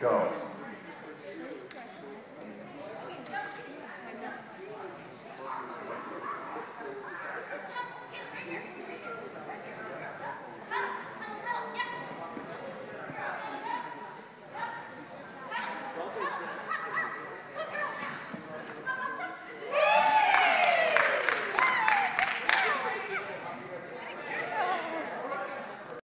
God.